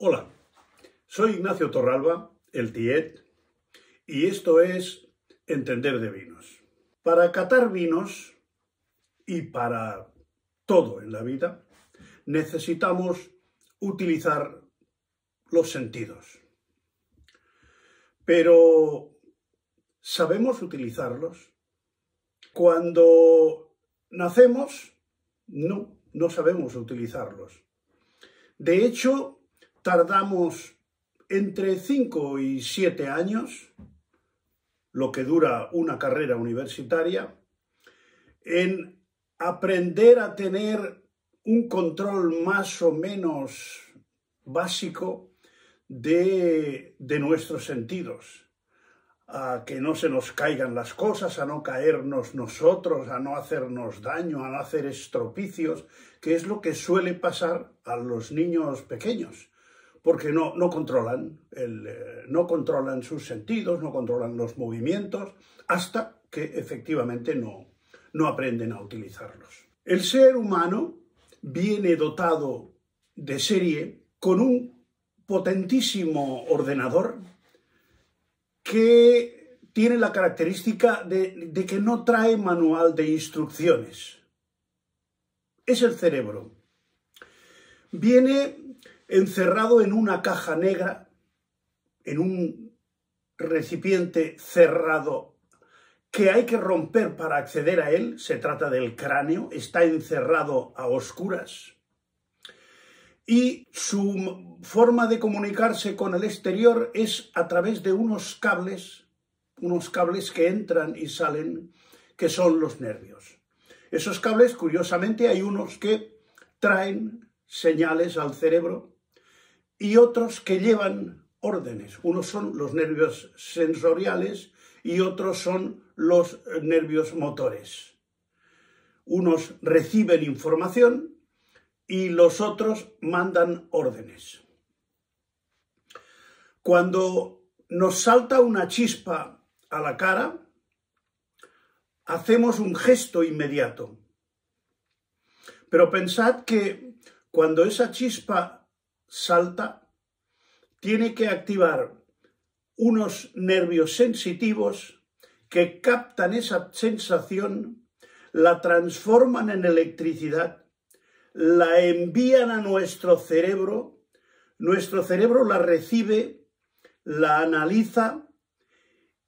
Hola, soy Ignacio Torralba, el Tiet, y esto es Entender de Vinos. Para catar vinos y para todo en la vida, necesitamos utilizar los sentidos. Pero, ¿sabemos utilizarlos? Cuando nacemos, no, no sabemos utilizarlos. De hecho, tardamos entre 5 y 7 años, lo que dura una carrera universitaria, en aprender a tener un control más o menos básico de, de nuestros sentidos, a que no se nos caigan las cosas, a no caernos nosotros, a no hacernos daño, a no hacer estropicios, que es lo que suele pasar a los niños pequeños porque no, no, controlan el, eh, no controlan sus sentidos, no controlan los movimientos, hasta que efectivamente no, no aprenden a utilizarlos. El ser humano viene dotado de serie con un potentísimo ordenador que tiene la característica de, de que no trae manual de instrucciones. Es el cerebro. Viene encerrado en una caja negra, en un recipiente cerrado que hay que romper para acceder a él, se trata del cráneo, está encerrado a oscuras, y su forma de comunicarse con el exterior es a través de unos cables, unos cables que entran y salen, que son los nervios. Esos cables, curiosamente, hay unos que traen señales al cerebro y otros que llevan órdenes. Unos son los nervios sensoriales y otros son los nervios motores. Unos reciben información y los otros mandan órdenes. Cuando nos salta una chispa a la cara, hacemos un gesto inmediato. Pero pensad que cuando esa chispa salta, tiene que activar unos nervios sensitivos que captan esa sensación, la transforman en electricidad, la envían a nuestro cerebro, nuestro cerebro la recibe, la analiza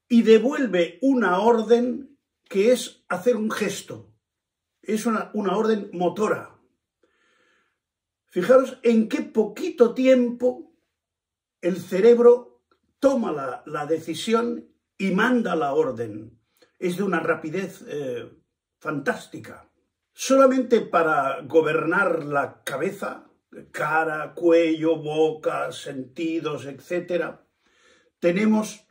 y devuelve una orden que es hacer un gesto. Es una, una orden motora. Fijaros en qué poquito tiempo el cerebro toma la, decisión y manda la orden. Es de una rapidez eh, fantástica. Solamente para gobernar la cabeza, cara, cuello, boca, sentidos, etc., tenemos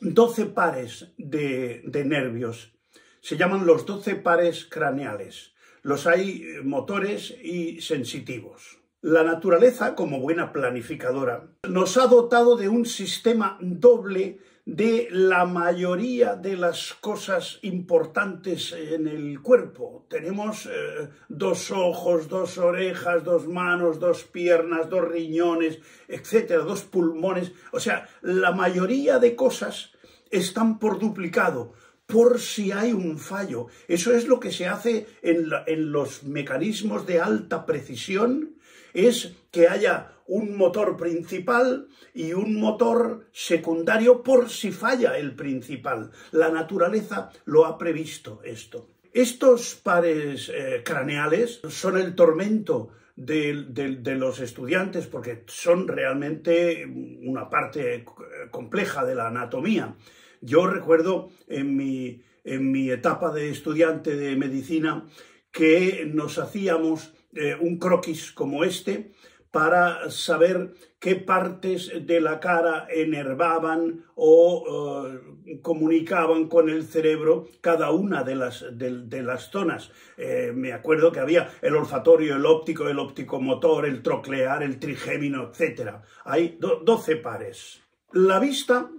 12 pares de, de nervios. Se llaman los 12 pares craneales los hay eh, motores y sensitivos. La naturaleza, como buena planificadora, nos ha dotado de un sistema doble de la mayoría de las cosas importantes en el cuerpo. Tenemos eh, dos ojos, dos orejas, dos manos, dos piernas, dos riñones, etcétera, dos pulmones. O sea, la mayoría de cosas están por duplicado por si hay un fallo. Eso es lo que se hace en, los mecanismos de alta precisión, es que haya un motor principal y un motor secundario por si falla el principal. La naturaleza lo ha previsto esto. Estos pares eh, craneales son el tormento de, de, los estudiantes porque son realmente una parte compleja de la anatomía. Yo recuerdo en mi, en mi etapa de estudiante de medicina que nos hacíamos eh, un croquis como este para saber qué partes de la cara enervaban o eh, comunicaban con el cerebro cada una de las, de, las zonas. Eh, me acuerdo que había el olfatorio, el óptico, el óptico-motor, el troclear, el trigémino, etc. Hay 12 pares. La vista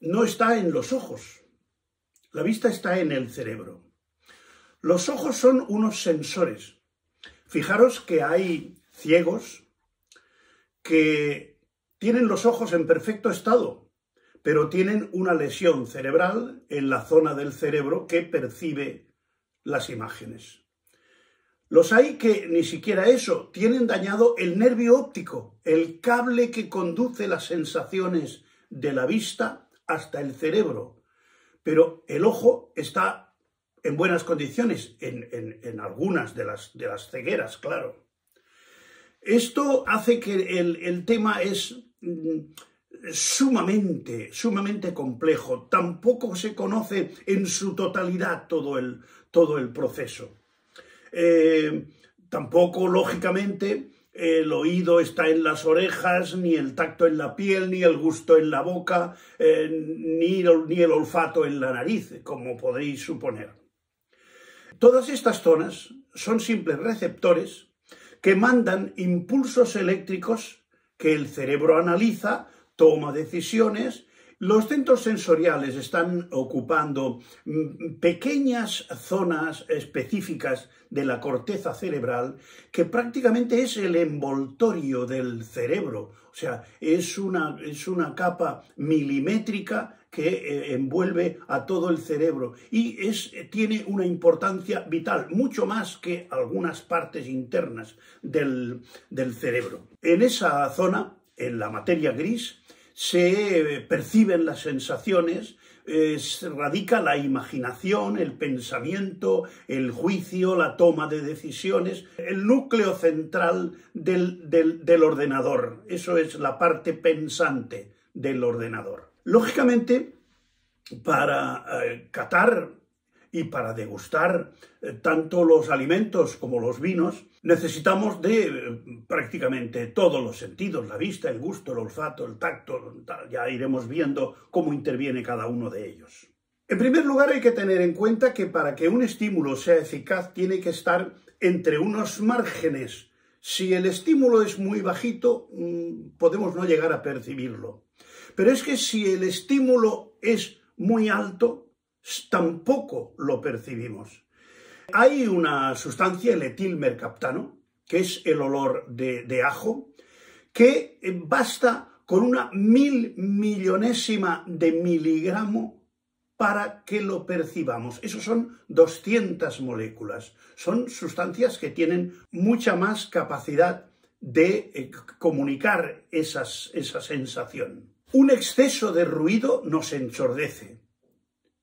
no está en los ojos, la vista está en el cerebro. Los ojos son unos sensores. Fijaros que hay ciegos que tienen los ojos en perfecto estado, pero tienen una lesión cerebral en la zona del cerebro que percibe las imágenes. Los hay que ni siquiera eso, tienen dañado el nervio óptico, el cable que conduce las sensaciones de la vista hasta el cerebro. Pero el ojo está en buenas condiciones, en, algunas de las, de las, cegueras, claro. Esto hace que el, tema es mm, sumamente, sumamente complejo. Tampoco se conoce en su totalidad todo el, todo el proceso. Eh, tampoco, lógicamente, el oído está en las orejas, ni el tacto en la piel, ni el gusto en la boca, eh, ni, ni el olfato en la nariz, como podéis suponer. Todas estas zonas son simples receptores que mandan impulsos eléctricos que el cerebro analiza, toma decisiones los centros sensoriales están ocupando mm, pequeñas zonas específicas de la corteza cerebral que prácticamente es el envoltorio del cerebro. O sea, es una, es una capa milimétrica que eh, envuelve a todo el cerebro y es, tiene una importancia vital, mucho más que algunas partes internas del, del cerebro. En esa zona, en la materia gris, se perciben las sensaciones, se radica la imaginación, el pensamiento, el juicio, la toma de decisiones, el núcleo central del, del ordenador. Eso es la parte pensante del ordenador. Lógicamente, para eh, catar y para degustar eh, tanto los alimentos como los vinos, necesitamos de eh, prácticamente todos los sentidos, la vista, el gusto, el olfato, el tacto, ya iremos viendo cómo interviene cada uno de ellos. En primer lugar, hay que tener en cuenta que para que un estímulo sea eficaz tiene que estar entre unos márgenes. Si el estímulo es muy bajito, mm, podemos no llegar a percibirlo. Pero es que si el estímulo es muy alto, tampoco lo percibimos. Hay una sustancia, el etilmercaptano, que es el olor de, ajo, que basta con una mil millonésima de miligramo para que lo percibamos. Esos son 200 moléculas. Son sustancias que tienen mucha más capacidad de eh, comunicar esa sensación. Un exceso de ruido nos enchordece.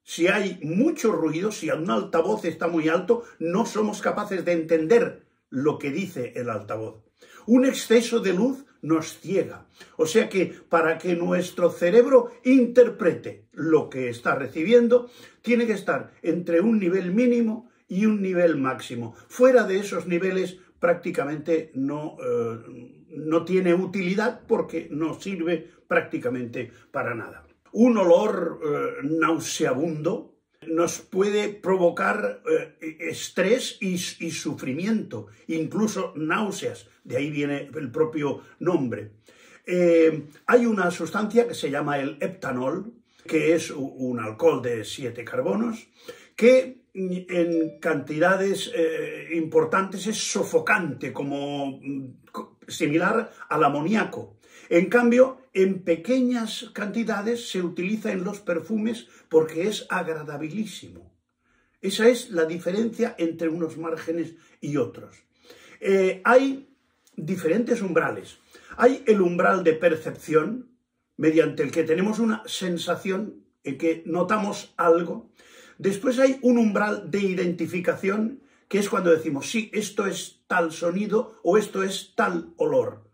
Si hay mucho ruido, si un altavoz está muy alto, no somos capaces de entender lo que dice el altavoz. Un exceso de luz nos ciega. O sea que para que nuestro cerebro interprete lo que está recibiendo, tiene que estar entre un nivel mínimo y un nivel máximo. Fuera de esos niveles prácticamente no, eh, no tiene utilidad porque no sirve prácticamente para nada un olor eh, nauseabundo nos puede provocar eh, estrés y, sufrimiento, incluso náuseas, de ahí viene el propio nombre. Eh, hay una sustancia que se llama el heptanol, que es un alcohol de siete carbonos, que en cantidades importantes es sofocante, como mm, similar al amoníaco. En cambio, en pequeñas cantidades se utiliza en los perfumes porque es agradabilísimo. Esa es la diferencia entre unos márgenes y otros. Eh, hay diferentes umbrales. Hay el umbral de percepción, mediante el que tenemos una sensación en que notamos algo. Después hay un umbral de identificación, que es cuando decimos, sí, esto es tal sonido o esto es tal olor.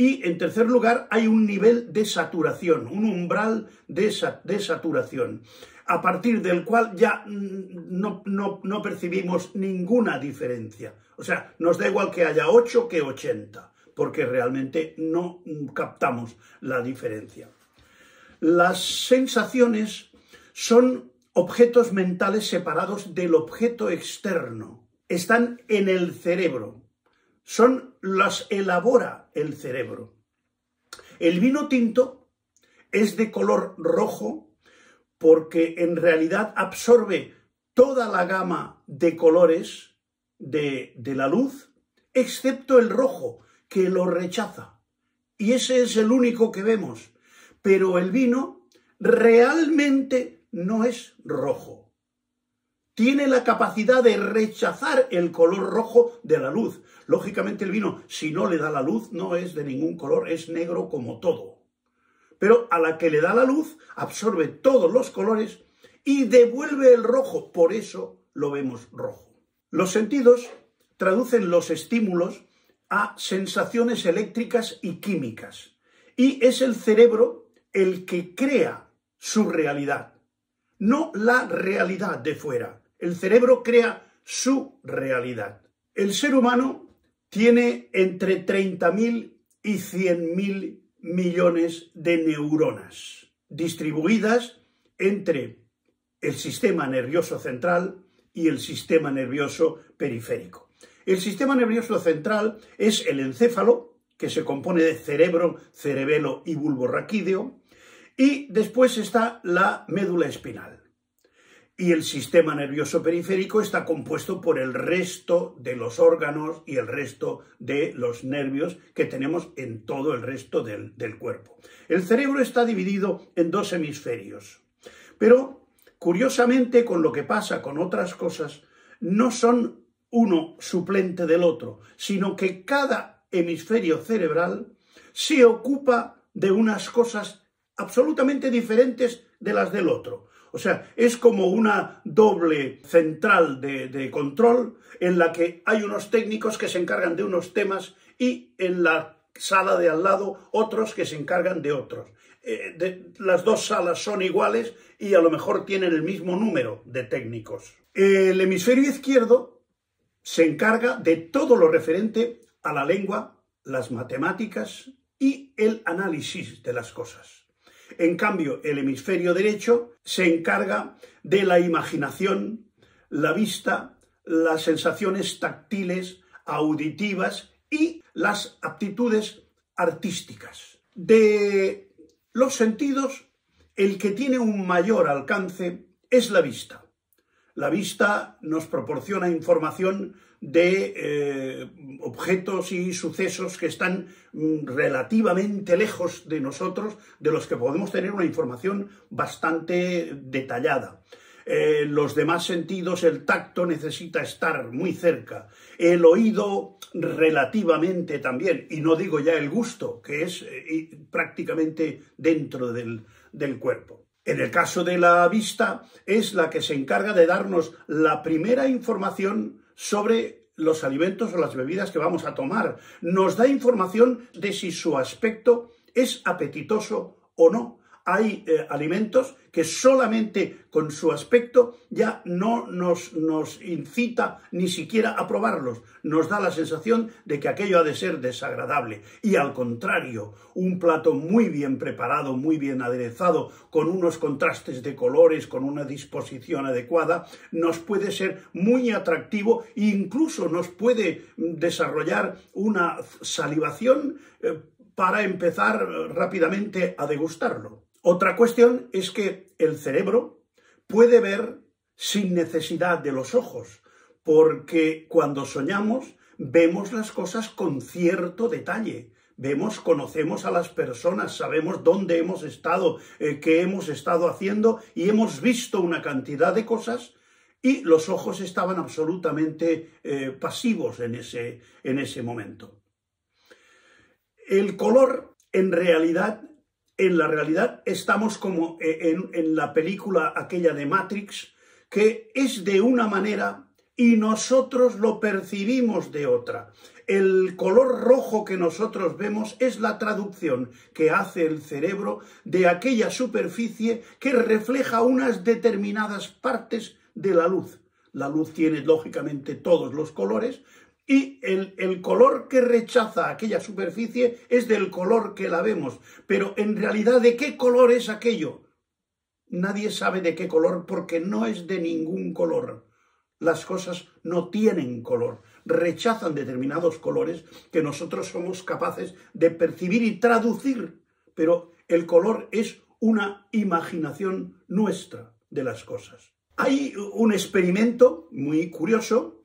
Y en tercer lugar, hay un nivel de saturación, un umbral de, saturación, a partir del cual ya no, no, percibimos ninguna diferencia. O sea, nos da igual que haya 8 que 80, porque realmente no captamos la diferencia. Las sensaciones son objetos mentales separados del objeto externo. Están en el cerebro son las elabora el cerebro. El vino tinto es de color rojo porque en realidad absorbe toda la gama de colores de, de la luz, excepto el rojo, que lo rechaza. y ese es el único que vemos. Pero el vino realmente no es rojo. Tiene la capacidad de rechazar el color rojo de la luz. Lógicamente el vino, si no le da la luz, no es de ningún color, es negro como todo. Pero a la que le da la luz, absorbe todos los colores y devuelve el rojo. Por eso lo vemos rojo. Los sentidos traducen los estímulos a sensaciones eléctricas y químicas. Y es el cerebro el que crea su realidad, no la realidad de fuera. El cerebro crea su realidad. El ser humano tiene entre 30.000 y 100.000 millones de neuronas distribuidas entre el sistema nervioso central y el sistema nervioso periférico. El sistema nervioso central es el encéfalo, que se compone de cerebro, cerebelo y bulbo raquídeo, y después está la médula espinal. Y el sistema nervioso periférico está compuesto por el resto de los órganos y el resto de los nervios que tenemos en todo el resto del, del cuerpo. El cerebro está dividido en dos hemisferios, pero curiosamente con lo que pasa con otras cosas, no son uno suplente del otro, sino que cada hemisferio cerebral se ocupa de unas cosas absolutamente diferentes de las del otro. O sea, es como una doble central de, control en la que hay unos técnicos que se encargan de unos temas y en la sala de al lado otros que se encargan de otros. Eh, las dos salas son iguales y a lo mejor tienen el mismo número de técnicos. El hemisferio izquierdo se encarga de todo lo referente a la lengua, las matemáticas y el análisis de las cosas. En cambio, el hemisferio derecho se encarga de la imaginación, la vista, las sensaciones táctiles, auditivas y las aptitudes artísticas. De los sentidos, el que tiene un mayor alcance es la vista. La vista nos proporciona información de eh, objetos y sucesos que están mm, relativamente lejos de nosotros, de los que podemos tener una información bastante detallada. Eh, los demás sentidos, el tacto necesita estar muy cerca, el oído relativamente también, y no digo ya el gusto, que es eh, prácticamente dentro del cuerpo. En el caso de la vista, es la que se encarga de darnos la primera información sobre los alimentos o las bebidas que vamos a tomar. Nos da información de si su aspecto es apetitoso o no hay eh, alimentos que solamente con su aspecto ya no nos, incita ni siquiera a probarlos. Nos da la sensación de que aquello ha de ser desagradable. Y al contrario, un plato muy bien preparado, muy bien aderezado, con unos contrastes de colores, con una disposición adecuada, nos puede ser muy atractivo e incluso nos puede desarrollar una salivación eh, para empezar rápidamente a degustarlo. Otra cuestión es que el cerebro puede ver sin necesidad de los ojos, porque cuando soñamos vemos las cosas con cierto detalle. Vemos, conocemos a las personas, sabemos dónde hemos estado, eh, qué hemos estado haciendo y hemos visto una cantidad de cosas y los ojos estaban absolutamente eh, pasivos en ese, en ese momento. El color en realidad en la realidad estamos como eh, en, la película aquella de Matrix, que es de una manera y nosotros lo percibimos de otra. El color rojo que nosotros vemos es la traducción que hace el cerebro de aquella superficie que refleja unas determinadas partes de la luz. La luz tiene lógicamente todos los colores, y el, color que rechaza aquella superficie es del color que la vemos. Pero en realidad, ¿de qué color es aquello? Nadie sabe de qué color porque no es de ningún color. Las cosas no tienen color, rechazan determinados colores que nosotros somos capaces de percibir y traducir, pero el color es una imaginación nuestra de las cosas. Hay un experimento muy curioso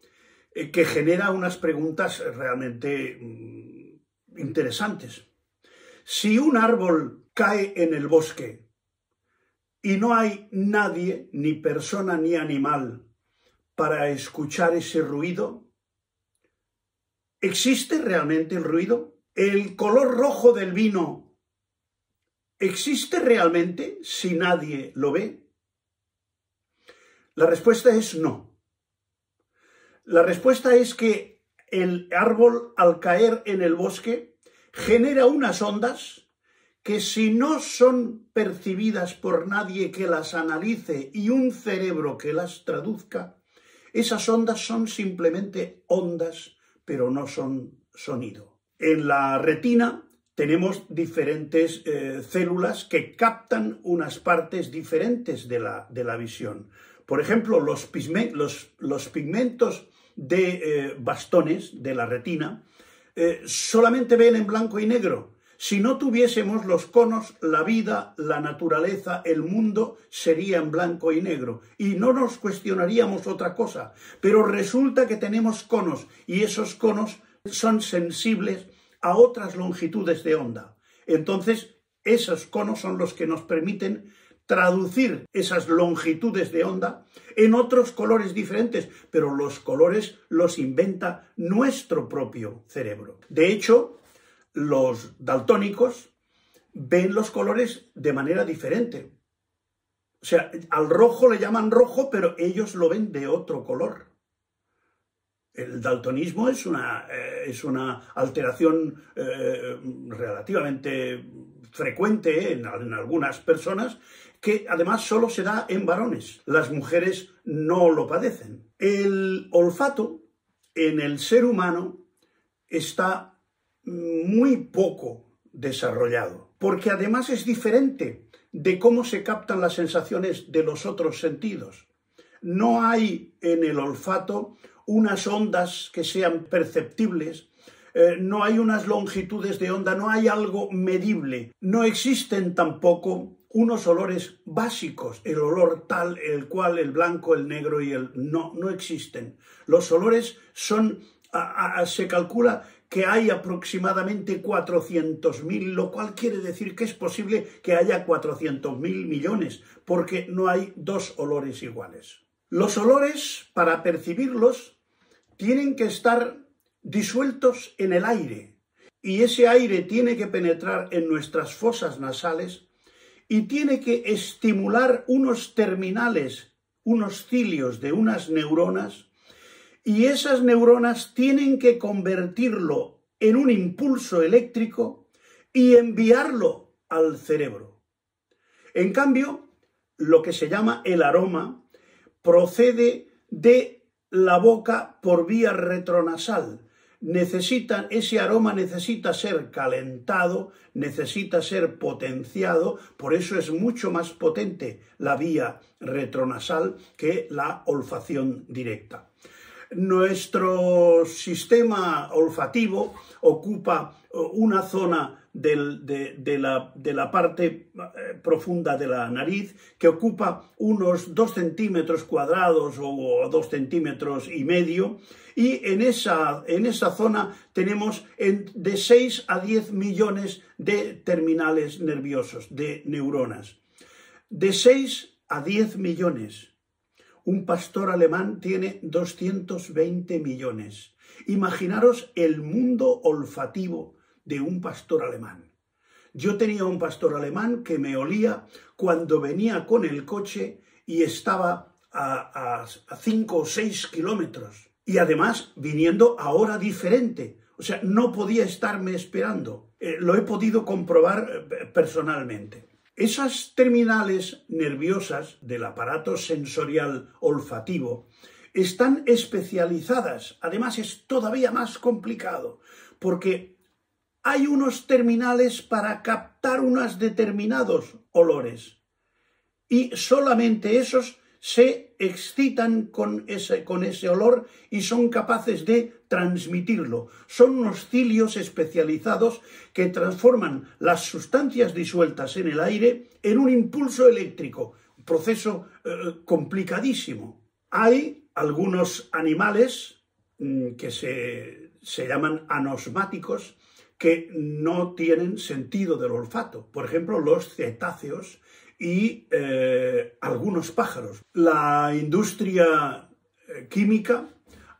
que genera unas preguntas realmente mm, interesantes. Si un árbol cae en el bosque y no hay nadie, ni persona ni animal, para escuchar ese ruido, ¿existe realmente el ruido? ¿El color rojo del vino existe realmente si nadie lo ve? La respuesta es no. La respuesta es que el árbol al caer en el bosque genera unas ondas que si no son percibidas por nadie que las analice y un cerebro que las traduzca, esas ondas son simplemente ondas, pero no son sonido. En la retina tenemos diferentes eh, células que captan unas partes diferentes de la, de la visión. Por ejemplo, los, los, pigmentos de eh, bastones de la retina eh, solamente ven en blanco y negro. Si no tuviésemos los conos, la vida, la naturaleza, el mundo sería en blanco y negro y no nos cuestionaríamos otra cosa. Pero resulta que tenemos conos y esos conos son sensibles a otras longitudes de onda. Entonces, esos conos son los que nos permiten traducir esas longitudes de onda en otros colores diferentes, pero los colores los inventa nuestro propio cerebro. De hecho, los daltónicos ven los colores de manera diferente. O sea, al rojo le llaman rojo, pero ellos lo ven de otro color. El daltonismo es una, eh, es una alteración eh, relativamente frecuente en, en algunas personas que además solo se da en varones. Las mujeres no lo padecen. El olfato en el ser humano está muy poco desarrollado, porque además es diferente de cómo se captan las sensaciones de los otros sentidos. No hay en el olfato unas ondas que sean perceptibles, eh, no hay unas longitudes de onda, no hay algo medible, no existen tampoco unos olores básicos, el olor tal, el cual el blanco, el negro y el no, no existen. Los olores son, se calcula que hay aproximadamente 400.000, lo cual quiere decir que es posible que haya 400.000 millones, porque no hay dos olores iguales. Los olores, para percibirlos, tienen que estar disueltos en el aire, y ese aire tiene que penetrar en nuestras fosas nasales y tiene que estimular unos terminales, unos cilios de unas neuronas, y esas neuronas tienen que convertirlo en un impulso eléctrico y enviarlo al cerebro. En cambio, lo que se llama el aroma procede de la boca por vía retronasal, necesitan, ese aroma necesita ser calentado, necesita ser potenciado, por eso es mucho más potente la vía retronasal que la olfacción directa. Nuestro sistema olfativo ocupa una zona de, la, parte eh, profunda de la nariz que ocupa unos dos centímetros cuadrados o dos centímetros y medio y en esa, en esa zona tenemos de 6 a 10 millones de terminales nerviosos, de neuronas. De 6 a 10 millones. Un pastor alemán tiene 220 millones. Imaginaros el mundo olfativo de un pastor alemán. Yo tenía un pastor alemán que me olía cuando venía con el coche y estaba a, cinco o seis kilómetros. Y además viniendo a hora diferente. O sea, no podía estarme esperando. Eh, lo he podido comprobar eh, personalmente. Esas terminales nerviosas del aparato sensorial olfativo están especializadas. Además es todavía más complicado porque hay unos terminales para captar unos determinados olores y solamente esos se excitan con ese, con ese olor y son capaces de transmitirlo. Son unos cilios especializados que transforman las sustancias disueltas en el aire en un impulso eléctrico, un proceso eh, complicadísimo. Hay algunos animales mm, que se, se llaman anosmáticos, que no tienen sentido del olfato. Por ejemplo, los cetáceos y eh, algunos pájaros. La industria eh, química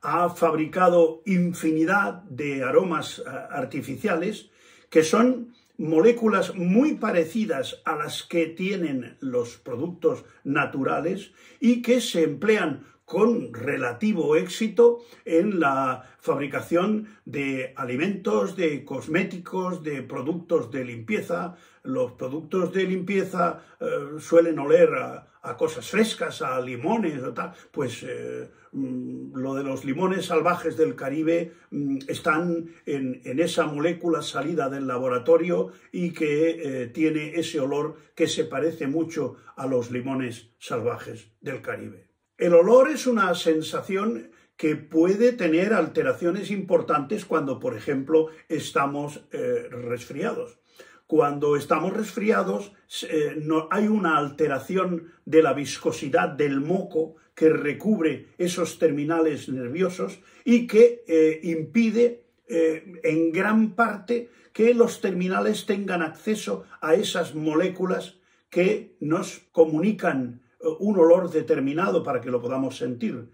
ha fabricado infinidad de aromas eh, artificiales que son moléculas muy parecidas a las que tienen los productos naturales y que se emplean con relativo éxito en la fabricación de alimentos, de cosméticos, de productos de limpieza. Los productos de limpieza eh, suelen oler a, cosas frescas, a limones o tal. Pues eh, mm, lo de los limones salvajes del Caribe mm, están en, esa molécula salida del laboratorio y que eh, tiene ese olor que se parece mucho a los limones salvajes del Caribe. El olor es una sensación que puede tener alteraciones importantes cuando, por ejemplo, estamos eh, resfriados. Cuando estamos resfriados eh, no, hay una alteración de la viscosidad del moco que recubre esos terminales nerviosos y que eh, impide en gran parte que los terminales tengan acceso a esas moléculas que nos comunican un olor determinado para que lo podamos sentir.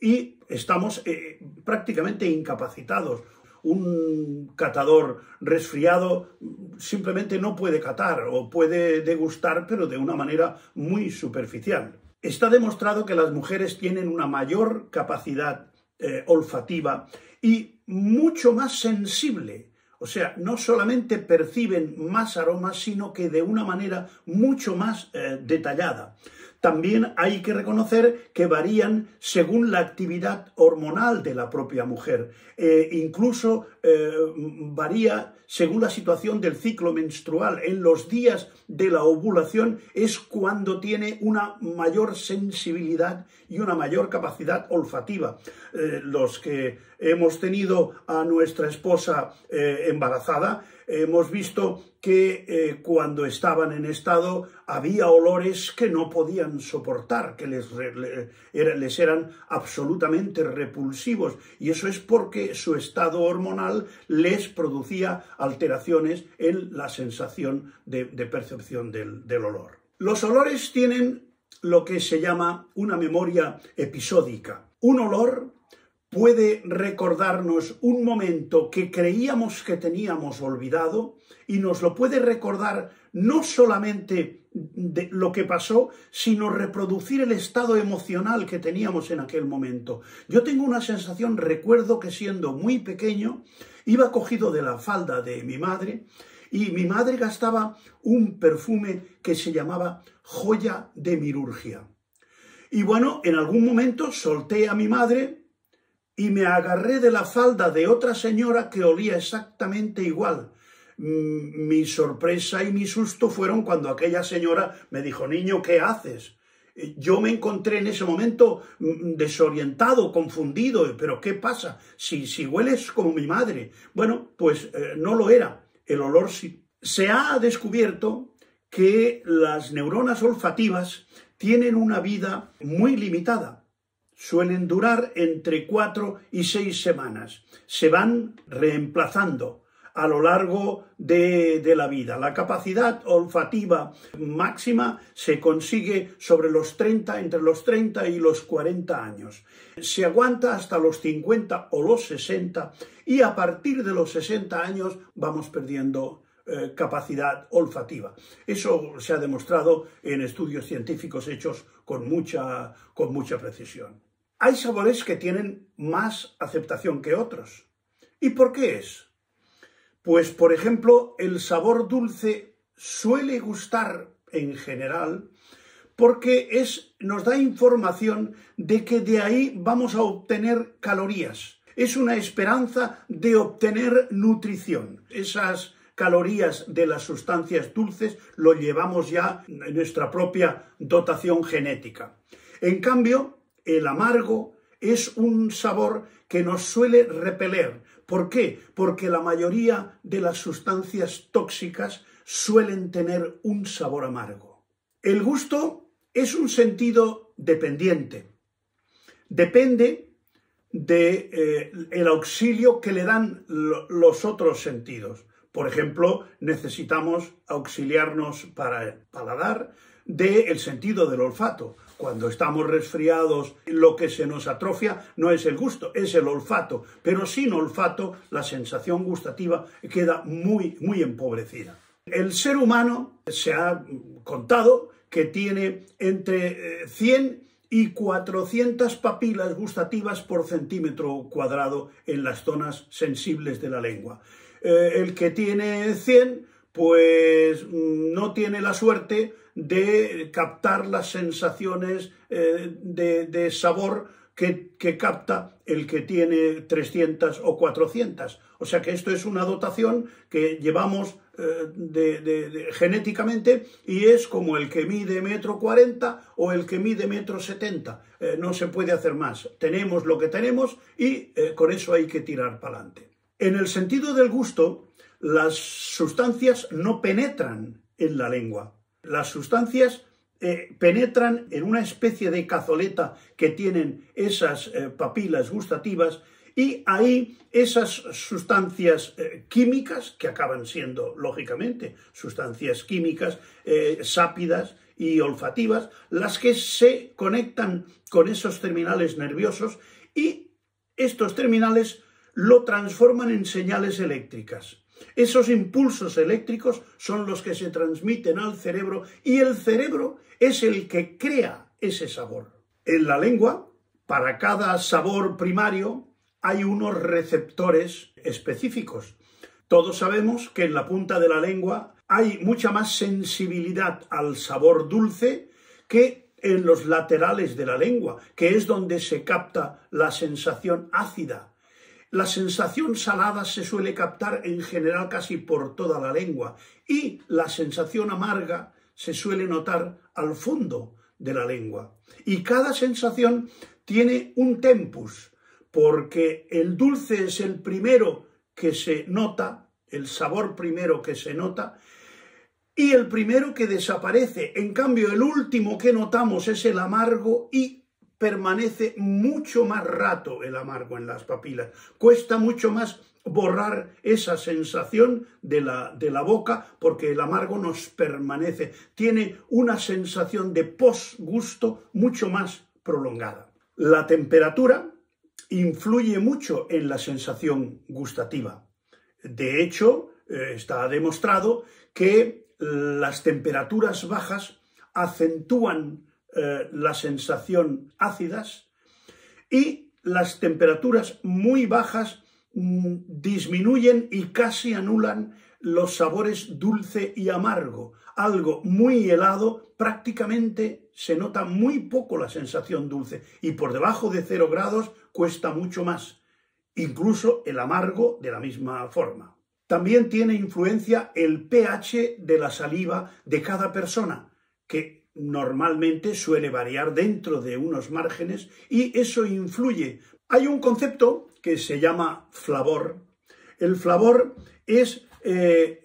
Y estamos eh, prácticamente incapacitados. Un catador resfriado simplemente no puede catar o puede degustar, pero de una manera muy superficial. Está demostrado que las mujeres tienen una mayor capacidad eh, olfativa y mucho más sensible. O sea, no solamente perciben más aromas, sino que de una manera mucho más eh, detallada. También hay que reconocer que varían según la actividad hormonal de la propia mujer. Eh, incluso eh, varía según la situación del ciclo menstrual. En los días de la ovulación es cuando tiene una mayor sensibilidad y una mayor capacidad olfativa. Eh, los que hemos tenido a nuestra esposa embarazada, hemos visto que eh, cuando estaban en estado había olores que no podían soportar, que les, eran absolutamente repulsivos. Y eso es porque su estado hormonal les producía alteraciones en la sensación de, percepción del olor. Los olores tienen lo que se llama una memoria episódica. Un olor puede recordarnos un momento que creíamos que teníamos olvidado y nos lo puede recordar no solamente de lo que pasó, sino reproducir el estado emocional que teníamos en aquel momento. Yo tengo una sensación, recuerdo que siendo muy pequeño, iba cogido de la falda de mi madre y mi madre gastaba un perfume que se llamaba joya de mirurgia. Y bueno, en algún momento solté a mi madre y me agarré de la falda de otra señora que olía exactamente igual. Mm, mi sorpresa y mi susto fueron cuando aquella señora me dijo, niño, ¿qué haces? Yo me encontré en ese momento mm, desorientado, confundido, pero ¿qué pasa? Si, si hueles como mi madre. Bueno, pues eh, no lo era, el olor sí. Se ha descubierto que las neuronas olfativas tienen una vida muy limitada suelen durar entre cuatro y seis semanas. Se van reemplazando a lo largo de, la vida. La capacidad olfativa máxima se consigue sobre los 30, entre los 30 y los 40 años. Se aguanta hasta los 50 o los 60 y a partir de los 60 años vamos perdiendo eh, capacidad olfativa. Eso se ha demostrado en estudios científicos hechos con mucha, con mucha precisión. Hay sabores que tienen más aceptación que otros. ¿Y por qué es? Pues, por ejemplo, el sabor dulce suele gustar en general porque es, nos da información de que de ahí vamos a obtener calorías. Es una esperanza de obtener nutrición. Esas calorías de las sustancias dulces lo llevamos ya en nuestra propia dotación genética. En cambio, el amargo es un sabor que nos suele repeler. ¿Por qué? Porque la mayoría de las sustancias tóxicas suelen tener un sabor amargo. El gusto es un sentido dependiente. Depende de eh, auxilio que le dan los otros sentidos. Por ejemplo, necesitamos auxiliarnos para el paladar del sentido del olfato. Cuando estamos resfriados, lo que se nos atrofia no es el gusto, es el olfato. Pero sin olfato, la sensación gustativa queda muy, muy empobrecida. El ser humano se ha contado que tiene entre 100 eh, y 400 papilas gustativas por centímetro cuadrado en las zonas sensibles de la lengua. Eh, el que tiene 100, pues no tiene la suerte de captar las sensaciones eh, de, sabor que, capta el que tiene 300 o 400. O sea que esto es una dotación que llevamos eh, genéticamente y es como el que mide metro 40 o el que mide metro 70. no se puede hacer más. Tenemos lo que tenemos y con eso hay que tirar para adelante. En el sentido del gusto, las sustancias no penetran en la lengua. Las sustancias eh, penetran en una especie de cazoleta que tienen esas eh, papilas gustativas y ahí esas sustancias eh, químicas, que acaban siendo, lógicamente, sustancias químicas sápidas y olfativas, las que se conectan con esos terminales nerviosos y estos terminales lo transforman en señales eléctricas. Esos impulsos eléctricos son los que se transmiten al cerebro y el cerebro es el que crea ese sabor. En la lengua, para cada sabor primario, hay unos receptores específicos. Todos sabemos que en la punta de la lengua hay mucha más sensibilidad al sabor dulce que en los laterales de la lengua, que es donde se capta la sensación ácida. La sensación salada se suele captar en general casi por toda la lengua y la sensación amarga se suele notar al fondo de la lengua. Y cada sensación tiene un tempus, porque el dulce es el primero que se nota, el sabor primero que se nota, y el primero que desaparece. En cambio, el último que notamos es el amargo y permanece mucho más rato el amargo en las papilas. Cuesta mucho más borrar esa sensación de la, de la boca porque el amargo nos permanece. Tiene una sensación de posgusto mucho más prolongada. La temperatura influye mucho en la sensación gustativa. De hecho, eh, está demostrado que las temperaturas bajas acentúan eh, la sensación ácidas y las temperaturas muy bajas mm, disminuyen y casi anulan los sabores dulce y amargo. Algo muy helado prácticamente se nota muy poco la sensación dulce y por debajo de cero grados cuesta mucho más, incluso el amargo de la misma forma. También tiene influencia el pH de la saliva de cada persona, que normalmente suele variar dentro de unos márgenes y eso influye. Hay un concepto que se llama flavor. El flavor es eh,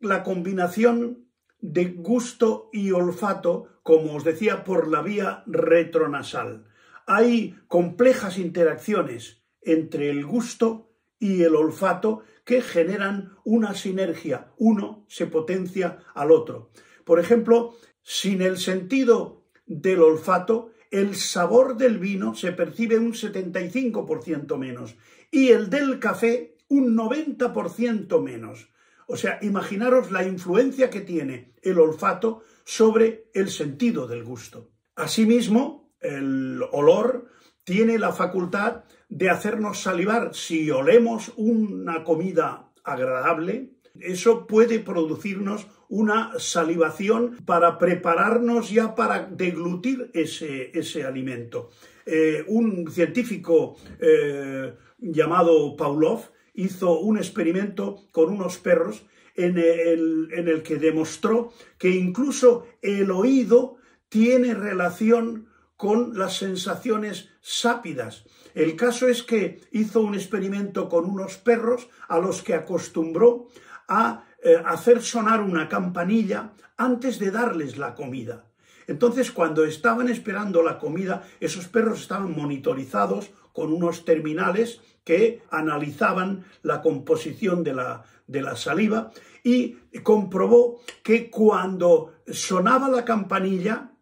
la combinación de gusto y olfato, como os decía, por la vía retronasal. Hay complejas interacciones entre el gusto y el olfato que generan una sinergia. Uno se potencia al otro. Por ejemplo, sin el sentido del olfato, el sabor del vino se percibe un 75% menos y el del café un 90% menos. O sea, imaginaros la influencia que tiene el olfato sobre el sentido del gusto. Asimismo, el olor tiene la facultad de hacernos salivar. Si olemos una comida agradable, eso puede producirnos una salivación para prepararnos ya para deglutir ese, alimento. Eh, un científico eh, llamado Pavlov hizo un experimento con unos perros en el que demostró que incluso el oído tiene relación con las sensaciones sápidas. El caso es que hizo un experimento con unos perros a los que acostumbró a eh, hacer sonar una campanilla antes de darles la comida. Entonces, cuando estaban esperando la comida, esos perros estaban monitorizados con unos terminales que analizaban la composición de la, de la saliva y comprobó que cuando sonaba la campanilla,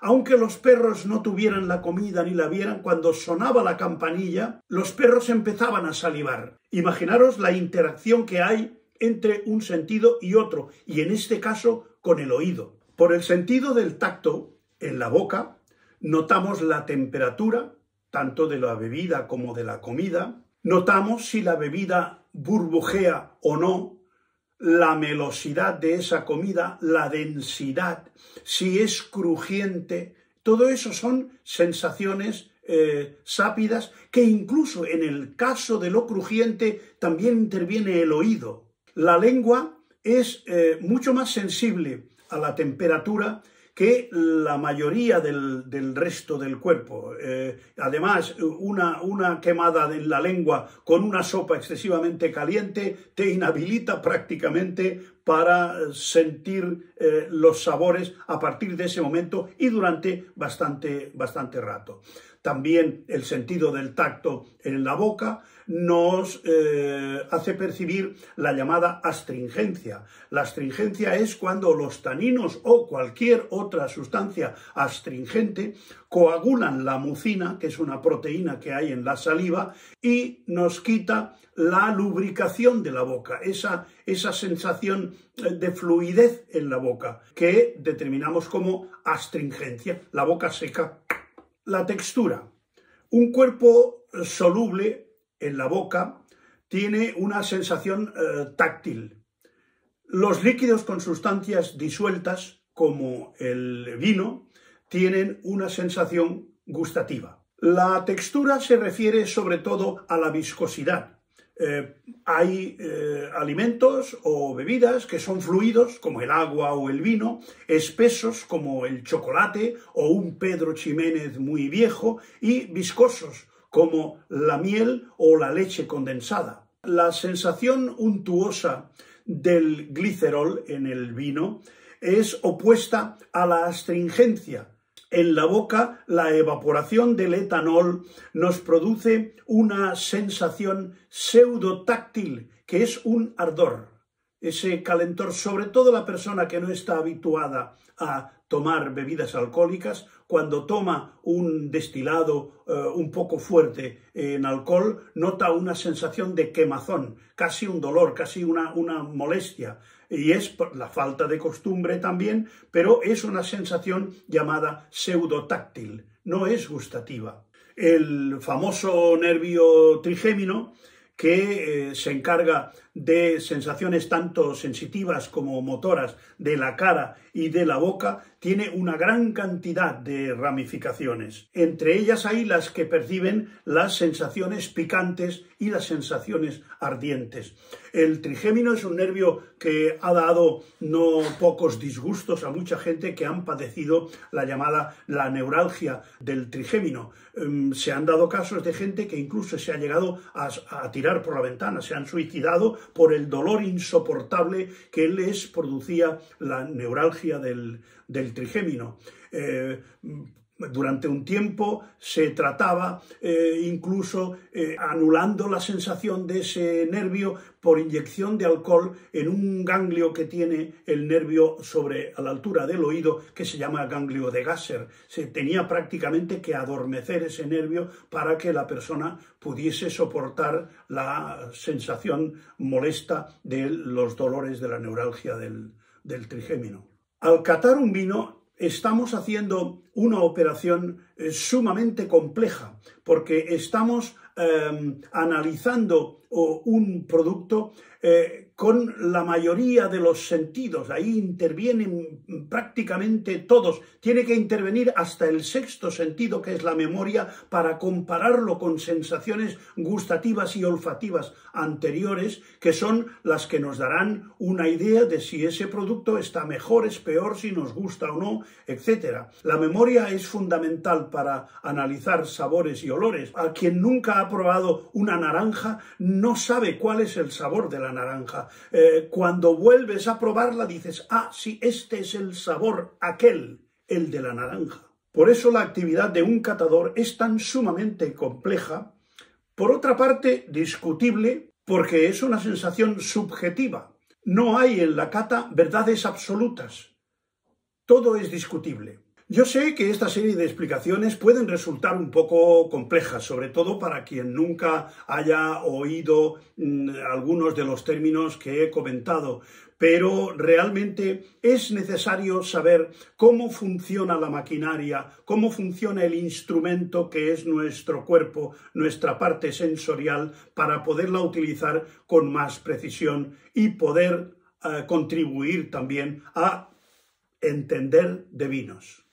aunque los perros no tuvieran la comida ni la vieran, cuando sonaba la campanilla, los perros empezaban a salivar. Imaginaros la interacción que hay entre un sentido y otro, y en este caso con el oído. Por el sentido del tacto, en la boca, notamos la temperatura, tanto de la bebida como de la comida, notamos si la bebida burbujea o no, la melosidad de esa comida, la densidad, si es crujiente, todo eso son sensaciones eh, sápidas que incluso en el caso de lo crujiente también interviene el oído. La lengua es eh, mucho más sensible a la temperatura que la mayoría del, resto del cuerpo. Eh, además, una, una, quemada en la lengua con una sopa excesivamente caliente te inhabilita prácticamente para sentir eh, los sabores a partir de ese momento y durante bastante, bastante rato. También el sentido del tacto en la boca nos eh, hace percibir la llamada astringencia. La astringencia es cuando los taninos o cualquier otra sustancia astringente coagulan la mucina, que es una proteína que hay en la saliva, y nos quita la lubricación de la boca, esa, esa sensación de fluidez en la boca, que determinamos como astringencia, la boca seca. La textura. Un cuerpo soluble en la boca tiene una sensación eh, táctil. Los líquidos con sustancias disueltas, como el vino, tienen una sensación gustativa. La textura se refiere sobre todo a la viscosidad, eh, hay eh, alimentos o bebidas que son fluidos, como el agua o el vino, espesos, como el chocolate o un Pedro Ximénez muy viejo, y viscosos, como la miel o la leche condensada. La sensación untuosa del glicerol en el vino es opuesta a la astringencia, en la boca, la evaporación del etanol nos produce una sensación pseudotáctil, que es un ardor. Ese calentor, sobre todo la persona que no está habituada a tomar bebidas alcohólicas, cuando toma un destilado eh, un poco fuerte en alcohol, nota una sensación de quemazón, casi un dolor, casi una, una molestia y es la falta de costumbre también, pero es una sensación llamada pseudotáctil, no es gustativa. El famoso nervio trigémino que eh, se encarga de sensaciones tanto sensitivas como motoras de la cara y de la boca, tiene una gran cantidad de ramificaciones. Entre ellas hay las que perciben las sensaciones picantes y las sensaciones ardientes. El trigémino es un nervio que ha dado no pocos disgustos a mucha gente que han padecido la llamada la neuralgia del trigémino. Em, se han dado casos de gente que incluso se ha llegado a, a tirar por la ventana, se han suicidado por el dolor insoportable que les producía la neuralgia del, trigémino. Eh, durante un tiempo se trataba eh, incluso eh, anulando la sensación de ese nervio por inyección de alcohol en un ganglio que tiene el nervio sobre a la altura del oído que se llama ganglio de Gasser. Se tenía prácticamente que adormecer ese nervio para que la persona pudiese soportar la sensación molesta de los dolores de la neuralgia del, del trigémino. Al catar un vino estamos haciendo una operación eh, sumamente compleja porque estamos em, analizando un producto eh, con la mayoría de los sentidos. Ahí intervienen prácticamente todos. Tiene que intervenir hasta el sexto sentido, que es la memoria, para compararlo con sensaciones gustativas y olfativas anteriores, que son las que nos darán una idea de si ese producto está mejor, es peor, si nos gusta o no, etc. La memoria es fundamental para analizar sabores y olores. A quien nunca ha probado una naranja no sabe cuál es el sabor de la naranja. Eh, cuando vuelves a probarla dices, ah, sí, este es el sabor, aquel, el de la naranja. Por eso la actividad de un catador es tan sumamente compleja, por otra parte discutible, porque es una sensación subjetiva. No hay en la cata verdades absolutas. Todo es discutible. Yo sé que esta serie de explicaciones pueden resultar un poco complejas, sobre todo para quien nunca haya oído mm, algunos de los términos que he comentado, pero realmente es necesario saber cómo funciona la maquinaria, cómo funciona el instrumento que es nuestro cuerpo, nuestra parte sensorial, para poderla utilizar con más precisión y poder eh, contribuir también a entender de vinos.